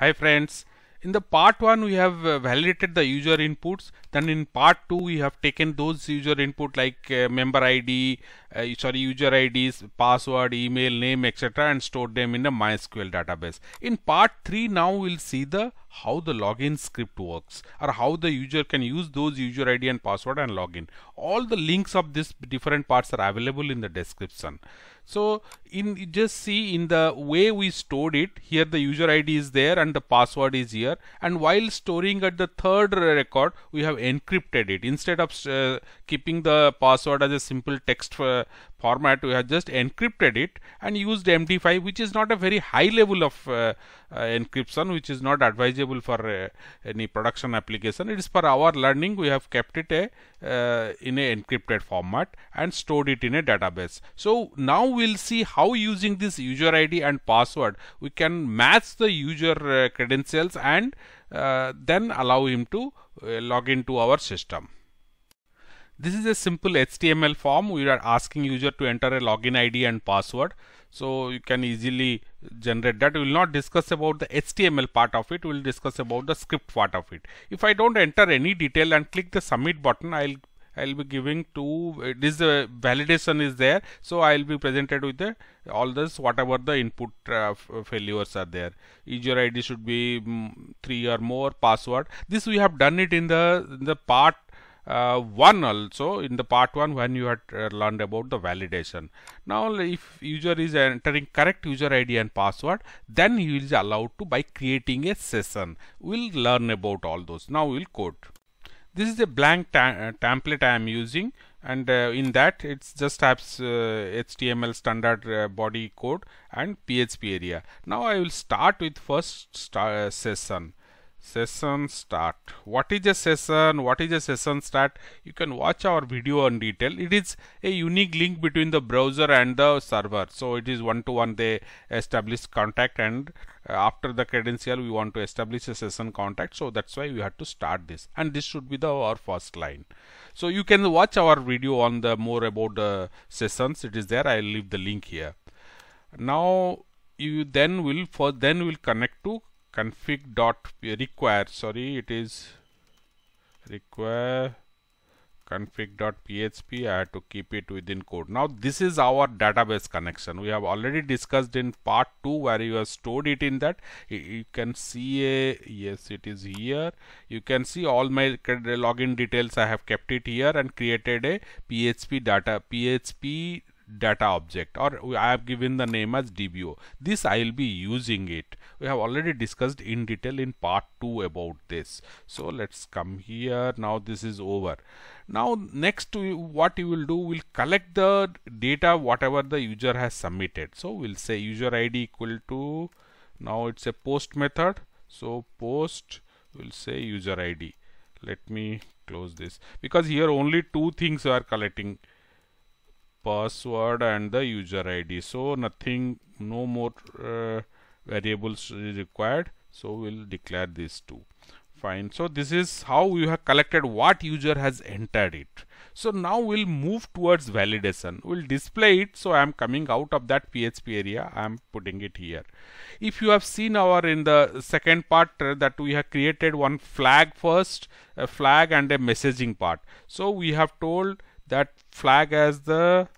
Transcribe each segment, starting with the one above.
Hi friends. In the part 1 we have uh, validated the user inputs then in part 2 we have taken those user input like uh, member ID, uh, sorry user IDs, password, email, name etc and stored them in a MySQL database. In part 3 now we'll see the how the login script works or how the user can use those user ID and password and login. All the links of this different parts are available in the description. So in just see in the way we stored it here the user ID is there and the password is here and while storing at the third record we have encrypted it instead of uh, keeping the password as a simple text uh, format we have just encrypted it and used MD5 which is not a very high level of uh, uh, encryption which is not advisable for uh, any production application. It is for our learning. We have kept it a, uh, in a encrypted format and stored it in a database. So now we'll see how using this user ID and password we can match the user credentials and then allow him to log into our system this is a simple HTML form. We are asking user to enter a login ID and password. So you can easily generate that. We will not discuss about the HTML part of it. We will discuss about the script part of it. If I don't enter any detail and click the submit button, I'll I'll be giving two this the validation is there so I'll be presented with the all this whatever the input uh, failures are there user ID should be um, three or more password this we have done it in the in the part uh, 1 also in the part 1 when you had uh, learned about the validation. Now if user is entering correct user ID and password then he is allowed to by creating a session. We'll learn about all those. Now we'll code. This is a blank uh, template I am using and uh, in that it's just HTML uh, standard uh, body code and PHP area. Now I will start with first session session start. What is a session? What is a session start? You can watch our video on detail. It is a unique link between the browser and the server. So it is one to one they establish contact and uh, after the credential we want to establish a session contact. So that's why we have to start this. And this should be the our first line. So you can watch our video on the more about the sessions. It is there. I'll leave the link here. Now you then will for then will connect to config dot require sorry it is require config dot php I have to keep it within code. Now this is our database connection. We have already discussed in part 2 where you have stored it in that. You can see a yes it is here. You can see all my login details. I have kept it here and created a php data php data object or I have given the name as DBO. This I will be using it. We have already discussed in detail in part 2 about this. So let's come here. Now this is over. Now next what you will do will collect the data whatever the user has submitted. So we'll say user ID equal to now it's a post method. So post We'll say user ID. Let me close this because here only two things are collecting password and the user ID so nothing no more uh, variables required. So we'll declare these two. Fine. So this is how you have collected what user has entered it. So now we'll move towards validation. We'll display it. So i'm coming out of that php area. I'm putting it here. If you have seen our in the second part uh, that we have created one flag first a flag and a messaging part. So we have told that flag as the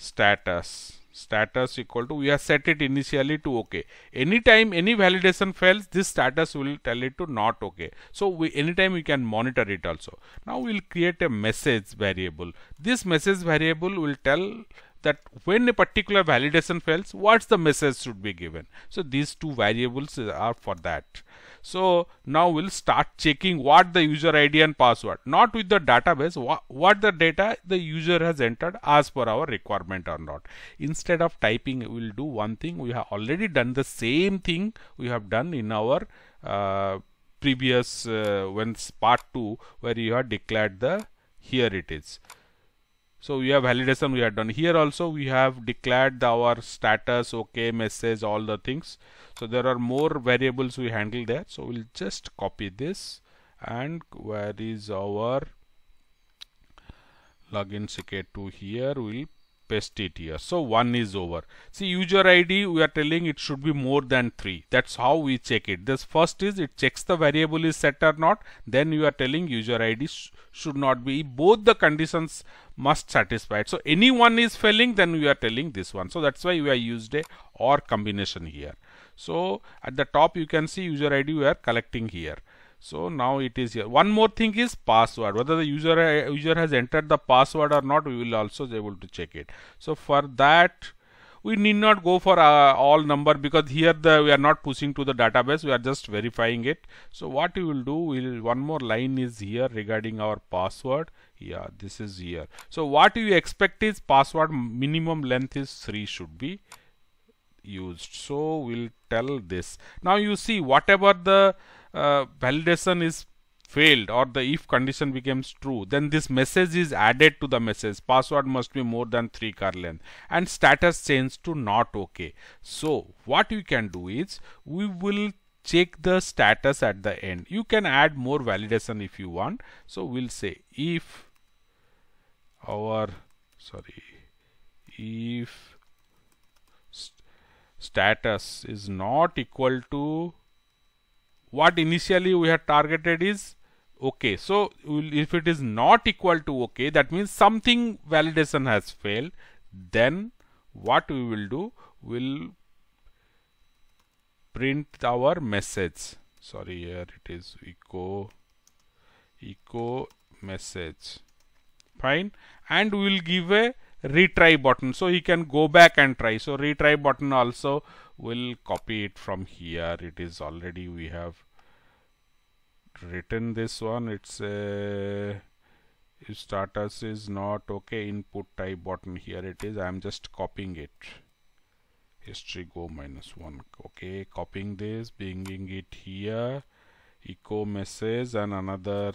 status. Status equal to we have set it initially to okay. Anytime any validation fails this status will tell it to not okay. So we anytime we can monitor it also. Now we'll create a message variable. This message variable will tell that when a particular validation fails what's the message should be given? So these two variables are for that. So now we'll start checking what the user ID and password. Not with the database what, the data the user has entered as per our requirement or not. Instead of typing we'll do one thing. We have already done the same thing we have done in our uh, previous uh, when part 2 where you have declared the here it is so we have validation we have done. Here also we have declared our status okay message all the things. So there are more variables we handle there. So we'll just copy this and where is our login secret to here? We'll paste it here. So 1 is over. See user id we are telling it should be more than 3 that's how we check it. This first is it checks the variable is set or not. Then you are telling user id sh should not be. Both the conditions must satisfy so any one is failing then we are telling this one. So that's why we are used a or combination here. So at the top you can see user id we are collecting here so now it is here. One more thing is password. Whether the user user has entered the password or not we will also be able to check it. So for that we need not go for uh, all number because here the we are not pushing to the database. We are just verifying it. So what we will do will one more line is here regarding our password. Yeah this is here. So what you expect is password minimum length is 3 should be used. So we'll tell this. Now you see whatever the uh, validation is failed or the if condition becomes true then this message is added to the message. Password must be more than 3 char length. And status change to not okay. So what you can do is we will check the status at the end. You can add more validation if you want. So we'll say if our sorry if st status is not equal to what initially we had targeted is okay. So if it is not equal to okay that means something validation has failed. Then what we will do? Will print our message. Sorry here it is. Echo echo message. Fine. And we will give a retry button. So he can go back and try. So retry button also will copy it from here. It is already we have written this one. It's a status is not okay input type button here it is. I'm just copying it. History go minus one okay? Copying this bringing it here. Echo message and another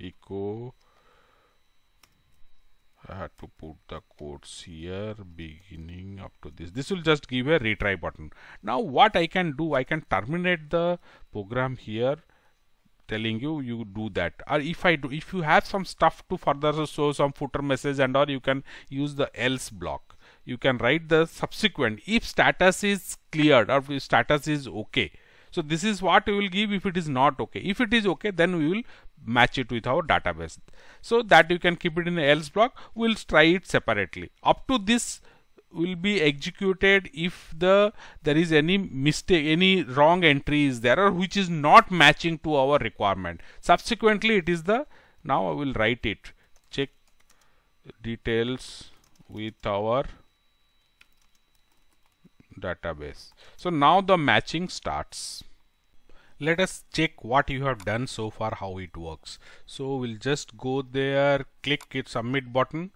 echo I had to put the codes here beginning up to this. This will just give a retry button. Now what I can do I can terminate the program here telling you you do that. Or if I do if you have some stuff to further show some footer message and or you can use the else block. You can write the subsequent. If status is cleared or if status is okay. So this is what we will give if it is not okay. If it is okay then we will match it with our database. So that you can keep it in else block. We'll try it separately. Up to this will be executed if the there is any mistake any wrong entry is there or which is not matching to our requirement. Subsequently it is the now I will write it. Check details with our database. So now the matching starts let us check what you have done so far how it works. So we'll just go there click it submit button.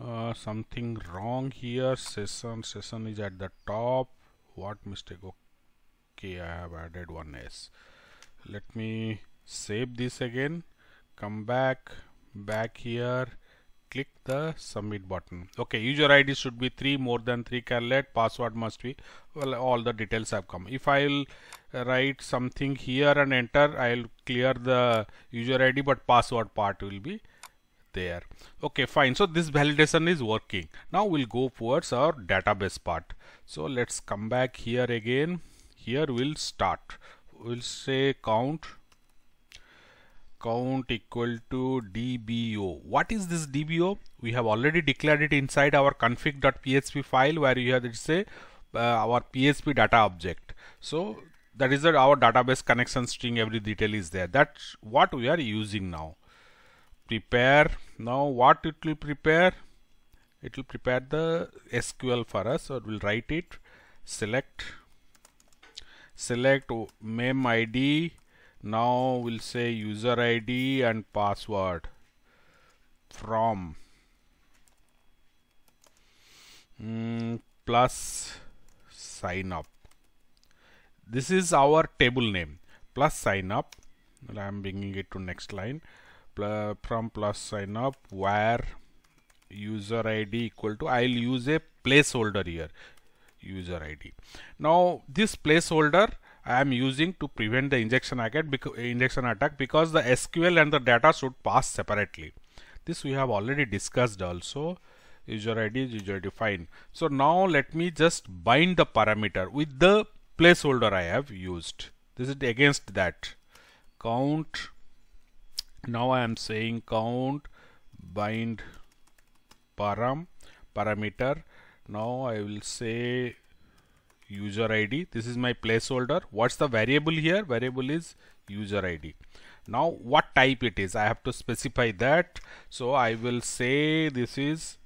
Uh, something wrong here. Session session is at the top. What mistake? Okay I have added one s. Let me save this again. Come back back here click the submit button. Okay user id should be 3 more than 3 character password must be well all the details have come. If i'll uh, write something here and enter i'll clear the user id but password part will be there. Okay fine. So this validation is working. Now we'll go towards our database part. So let's come back here again. Here we'll start. We'll say count count equal to dbo what is this dbo we have already declared it inside our config.php file where you have it say uh, our php data object. So that is that our database connection string every detail is there. That's what we are using now. Prepare. Now what it will prepare? It will prepare the SQL for us. So we'll write it. Select. Select mem ID now we'll say user ID and password. From. Mm, plus sign up. This is our table name. Plus sign up. I'm bringing it to next line. From plus sign up where user id equal to I'll use a placeholder here. User id now this placeholder I am using to prevent the injection attack, injection attack because the SQL and the data should pass separately. This we have already discussed also. User id is user defined. so now let me just bind the parameter with the placeholder I have used. This is against that. Count now I am saying count bind param parameter. Now I will say user ID this is my placeholder. What's the variable here? Variable is user ID now what type it is? I have to specify that. So I will say this is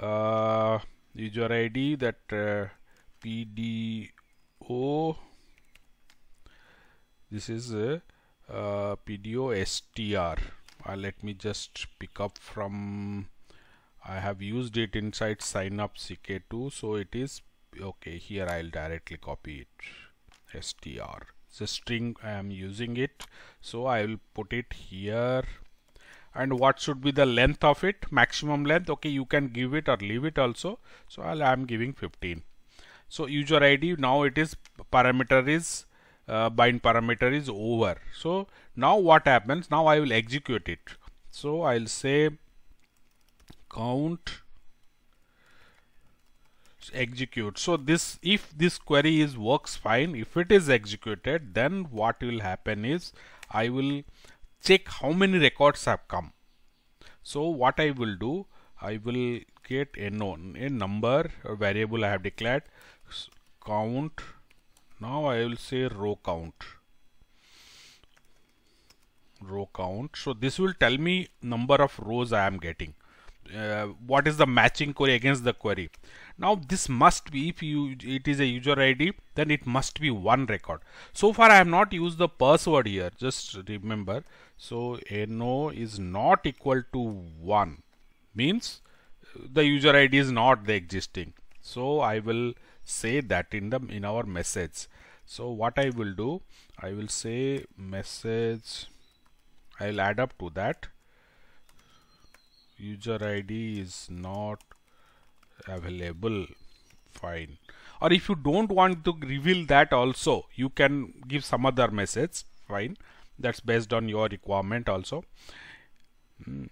uh, user ID that uh, PDO this is a uh, PDO str uh, let me just pick up from I have used it inside sign up CK2 so it is okay here I'll directly copy it. Str it's a string I am using it. So I will put it here. And what should be the length of it? Maximum length? Okay you can give it or leave it also. So I'll, I'm giving 15 so user ID now it is parameter is uh, bind parameter is over. So now what happens? Now I will execute it. So I'll say count execute. So this if this query is works fine if it is executed then what will happen is I will check how many records have come. So what I will do I will get a known a number a variable I have declared. Count. Now I will say row count. Row count. So this will tell me number of rows I am getting uh, what is the matching query against the query? Now this must be if you it is a user id then it must be one record. So far i have not used the password here just remember. So a no is not equal to 1 means the user id is not the existing. So i will say that in the in our message. So what i will do i will say message i will add up to that user id is not available. Fine. Or if you don't want to reveal that also you can give some other message. Fine. That's based on your requirement also. Mm.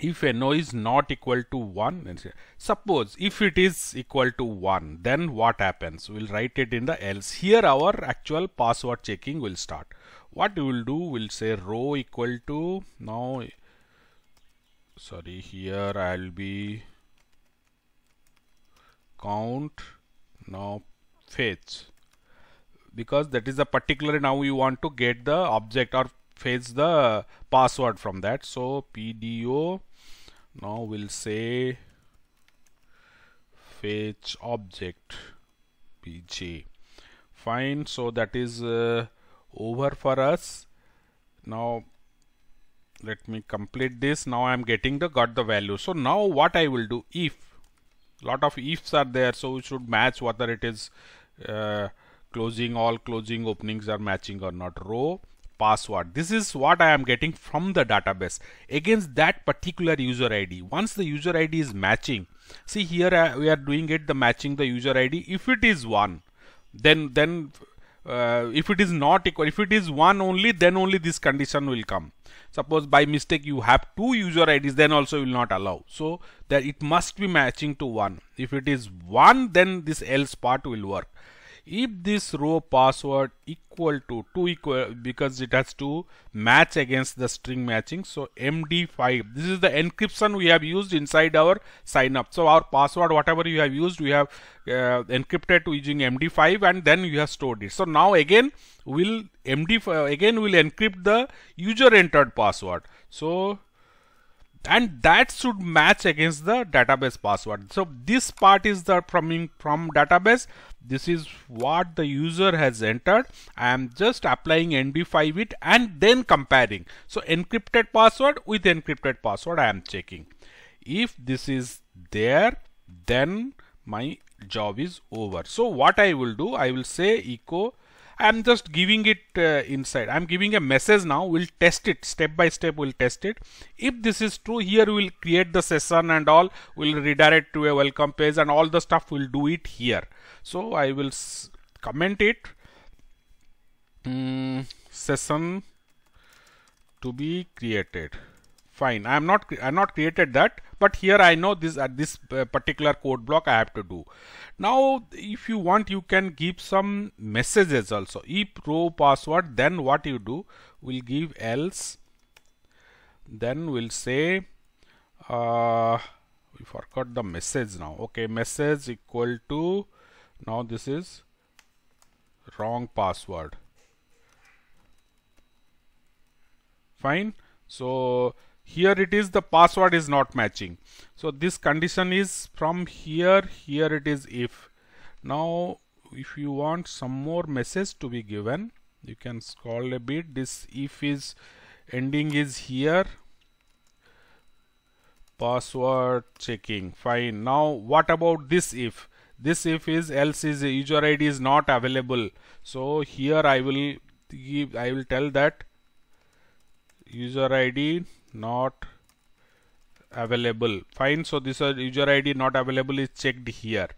if no is not equal to 1 suppose if it is equal to 1 then what happens? We'll write it in the else. Here our actual password checking will start. What we will do we'll say row equal to now sorry here I'll be count now fetch because that is a particular now you want to get the object or fetch the password from that. So PDO now we'll say fetch object pj fine so that is uh, over for us. Now let me complete this. Now I am getting the got the value. So now what I will do? If lot of ifs are there so we should match whether it is uh, closing all closing openings are matching or not. Row password. This is what I am getting from the database against that particular user ID once the user ID is matching see here uh, we are doing it the matching the user ID if it is one then then uh, if it is not equal if it is one only then only this condition will come. Suppose by mistake you have two user IDs then also will not allow. So that it must be matching to one. If it is one then this else part will work if this row password equal to 2 equal because it has to match against the string matching so md5 this is the encryption we have used inside our sign up so our password whatever you have used we have uh, encrypted using md5 and then you have stored it. So now again will md5 again will encrypt the user entered password. So and that should match against the database password. So this part is the from from database. This is what the user has entered. I am just applying MD5 it and then comparing. So encrypted password with encrypted password I am checking. If this is there then my job is over. So what I will do I will say echo I'm just giving it uh, inside. I'm giving a message now. We'll test it step by step. We'll test it. If this is true, here we'll create the session and all. We'll redirect to a welcome page and all the stuff. We'll do it here. So I will comment it. Mm, session to be created. Fine. I am not I not created that but here I know this at this uh, particular code block I have to do. Now if you want you can give some messages also. If row password then what you do? Will give else. Then we'll say uh, we forgot the message now. Okay message equal to now this is wrong password. Fine. So here it is the password is not matching. So this condition is from here here it is if. Now if you want some more message to be given you can scroll a bit. This if is ending is here. Password checking fine. Now what about this if? This if is else is user id is not available. So here I will give I will tell that user id not available. Fine so this user id not available is checked here.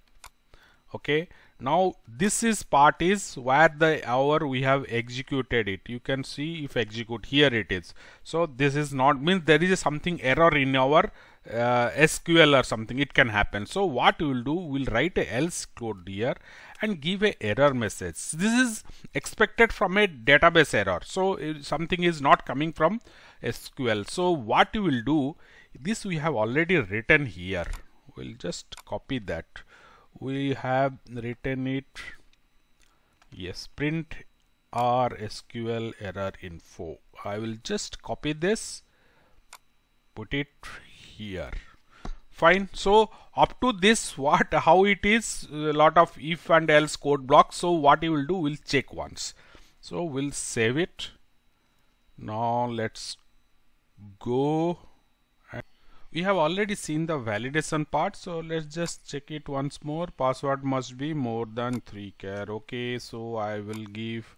Okay? Now this is part is where the hour we have executed it. You can see if execute here it is. So this is not means there is something error in our uh, SQL or something. It can happen. So what we will do we'll write a else code here and give a error message. This is expected from a database error. So something is not coming from SQL so what you will do this we have already written here. We'll just copy that. We have written it yes print r SQL error info. I will just copy this put it here fine. So up to this what how it is a lot of if and else code blocks. So what you will do we'll check once. So we'll save it. Now let's go. We have already seen the validation part. So let's just check it once more. Password must be more than 3 char okay. So I will give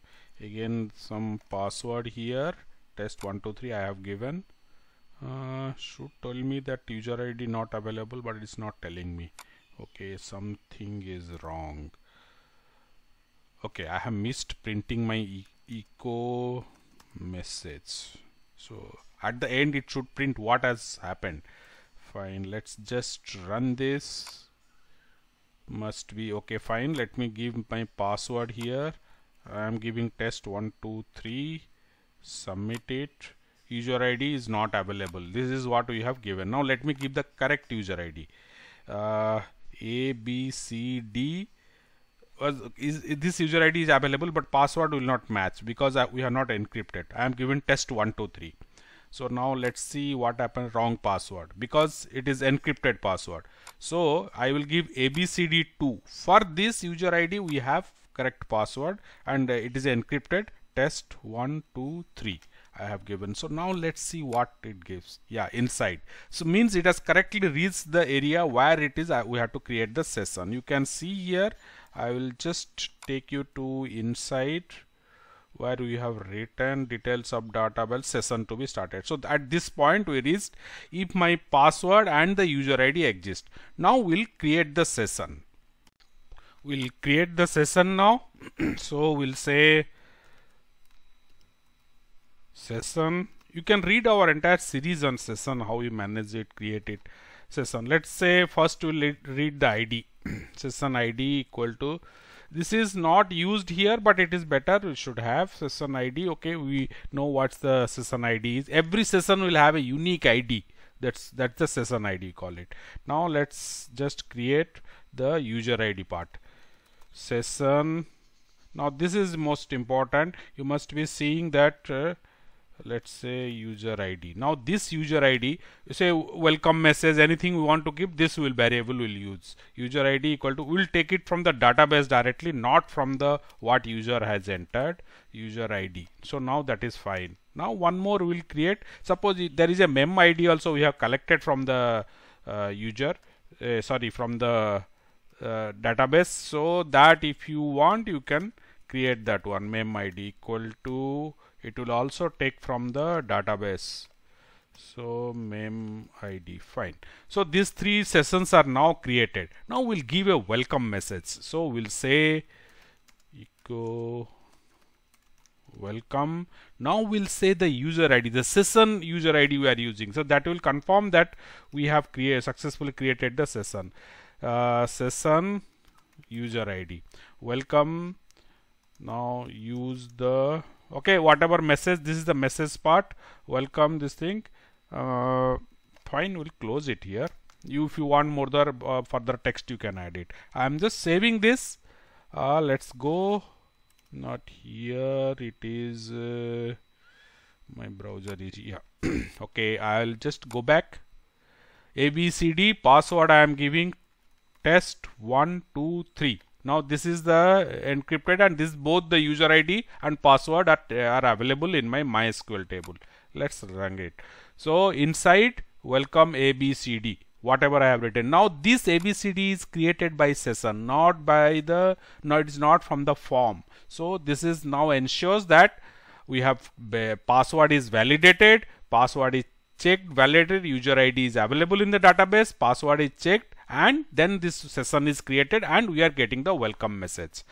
again some password here. Test 123 I have given uh, should tell me that user ID not available but it's not telling me. Okay something is wrong. Okay I have missed printing my e echo message. So at the end it should print what has happened. Fine let's just run this. Must be okay fine. Let me give my password here. I am giving test 123 submit it user ID is not available. This is what we have given. Now let me give the correct user ID uh, A B C D was is, this user ID is available but password will not match because I, we have not encrypted. I am given test 123 so now let's see what happened wrong password because it is encrypted password. So I will give abcd2 for this user ID we have correct password and uh, it is encrypted. Test 1 2 3 I have given so now let's see what it gives yeah inside so means it has correctly reached the area where it is uh, we have to create the session you can see here I will just take you to inside where we have written details of database session to be started. So at this point we reached if my password and the user ID exist. Now we'll create the session. We'll create the session now. so we'll say session. You can read our entire series on session, how we manage it, create it, session. Let's say first we'll read the ID. session ID equal to this is not used here but it is better. We should have session id okay we know what's the session id is. Every session will have a unique id that's that's the session id call it. Now let's just create the user id part. Session. Now this is most important. You must be seeing that uh, let's say user id now this user id say welcome message anything we want to give this will variable will use. User id equal to we'll take it from the database directly not from the what user has entered user id so now that is fine. Now one more we'll create. Suppose there is a mem id also we have collected from the uh, user uh, sorry from the uh, database. So that if you want you can create that one mem id equal to it will also take from the database. So mem id fine. So these three sessions are now created. Now we'll give a welcome message. So we'll say echo welcome. Now we'll say the user id the session user id we are using. So that will confirm that we have create successfully created the session. Uh, session user id welcome. Now use the okay whatever message this is the message part. Welcome this thing. Uh, fine we'll close it here. You if you want more uh, further text you can add it. I'm just saving this. Uh, let's go. Not here. It is uh, my browser is yeah okay I'll just go back. ABCD password I am giving. Test 1 2 3 now this is the encrypted and this both the user ID and password are, are available in my MySQL table let's run it so inside welcome ABCD whatever I have written. Now this ABCD is created by session, not by the, no it is not from the form. So this is now ensures that we have password is validated, password is checked, validated, user ID is available in the database, password is checked and then this session is created and we are getting the welcome message.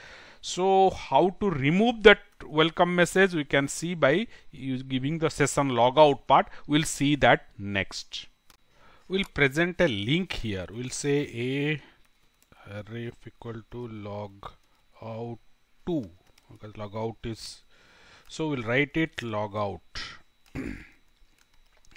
So how to remove that welcome message we can see by giving the session logout part. We'll see that next we'll present a link here we'll say a ref equal to log out 2 because log out is so we'll write it log out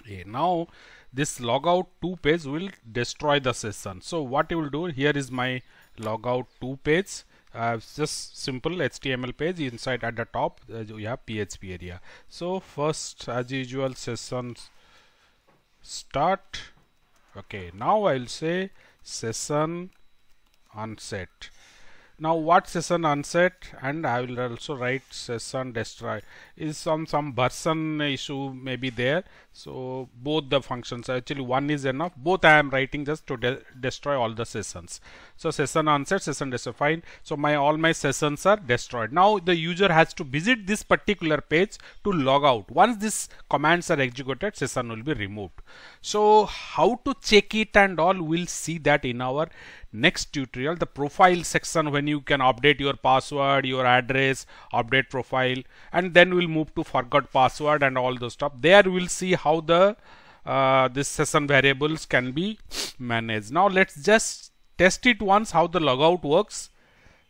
okay, now this logout 2 page will destroy the session. So what you will do here is my logout 2 page. Uh, just simple HTML page inside at the top uh, we have PHP area. So first as usual sessions start. Okay now I'll say session unset now what session unset? And I will also write session destroy. Is some some version issue maybe there. So both the functions. Actually one is enough. Both I am writing just to de destroy all the sessions. So session unset session destroy. Fine. So my all my sessions are destroyed. Now the user has to visit this particular page to log out. Once these commands are executed session will be removed. So how to check it and all? We'll see that in our next tutorial the profile section when you can update your password your address update profile and then we'll move to forgot password and all those stuff. There we'll see how the uh, this session variables can be managed. Now let's just test it once how the logout works.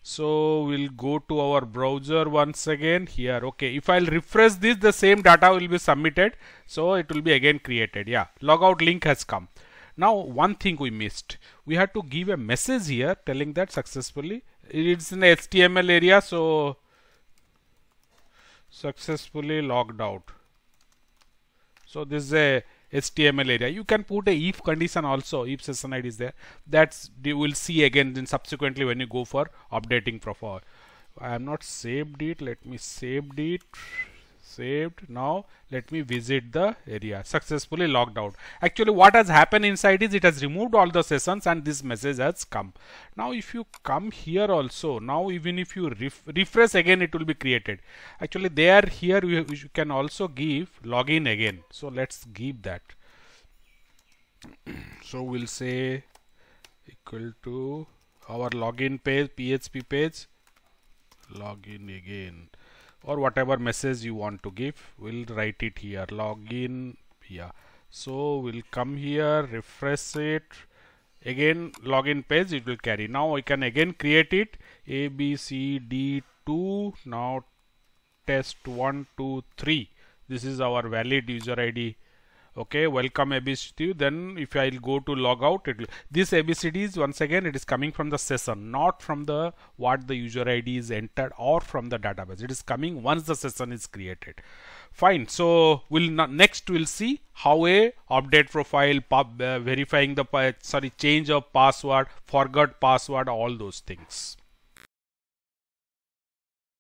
So we'll go to our browser once again here. Okay if I'll refresh this the same data will be submitted. So it will be again created. Yeah logout link has come now one thing we missed. We had to give a message here telling that successfully. It's in HTML area so successfully logged out. So this is a HTML area. You can put a if condition also if session ID is there. That's you will see again then subsequently when you go for updating profile. I am not saved it. Let me saved it saved. Now let me visit the area. Successfully logged out. Actually what has happened inside is it has removed all the sessions and this message has come. Now if you come here also now even if you ref refresh again it will be created. Actually there here. You, we can also give login again. So let's give that. So we'll say equal to our login page php page. Login again or whatever message you want to give we'll write it here. Login yeah so we'll come here refresh it. Again login page it will carry. Now I can again create it. A b c d 2 now test 1 2 3 this is our valid user id okay welcome abcd then if i'll go to logout it will this abcd is once again it is coming from the session not from the what the user id is entered or from the database. It is coming once the session is created. Fine so we'll next we'll see how a update profile pub, uh, verifying the sorry change of password forgot password all those things